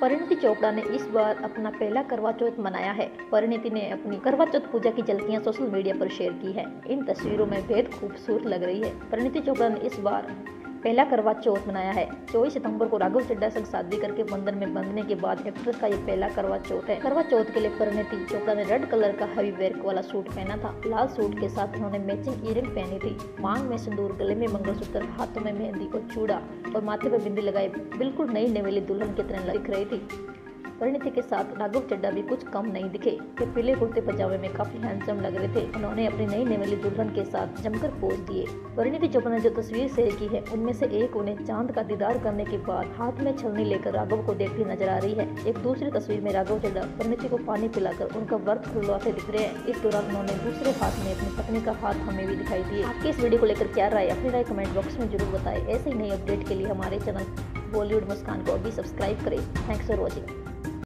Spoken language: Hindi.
परिणति चोपड़ा ने इस बार अपना पहला करवा चौथ मनाया है। परिणति ने अपनी करवा चौथ पूजा की झलकियाँ सोशल मीडिया पर शेयर की है। इन तस्वीरों में बेहद खूबसूरत लग रही है। परिणति चोपड़ा ने इस बार पहला करवा चौथ मनाया है। चौबीस सितंबर को राघव चड्डा संग शादी करके बंधन में बंधने के बाद एक्ट्रेस का ये पहला करवा चौथ है। करवा चौथ के लिए परिणति चोपड़ा ने रेड कलर का हैवी वर्क वाला सूट पहना था। लाल सूट के साथ उन्होंने मैचिंग इयरिंग पहनी थी। मांग में सिंदूर, गले में मंगलसूत्र, हाथों में मेहंदी और चूड़ा और माथे पर बिंदी लगाई। बिल्कुल नई नवेली दुल्हन की तरह दिख रही थी। परिणति के साथ राघव चड्डा भी कुछ कम नहीं दिखे। वे पीले कुर्ते पजामे में काफ़ी हैंडसम लग रहे थे। उन्होंने अपनी नई नेवली दुल्हन के साथ जमकर पोज दिए। परिणति चोपड़ा ने जो तस्वीर शेयर की है, उनमें से एक उन्हें चाँद का दीदार करने के बाद हाथ में छलनी लेकर राघव को देखती नज़र आ रही है। एक दूसरी तस्वीर में राघव चड्डा परिणति को पानी पिलाकर उनका व्रत खुलवाते दिख रहे हैं। इस दौरान उन्होंने दूसरे हाथ में अपनी पत्नी का हाथ हमें भी दिखाई दिए। आपके इस वीडियो को लेकर क्या राय? अपनी राय कमेंट बॉक्स में ज़रूर बताएँ। ऐसे ही नई अपडेट के लिए हमारे चैनल बॉलीवुड मुस्कान को अभी सब्सक्राइब करें। Thanks for watching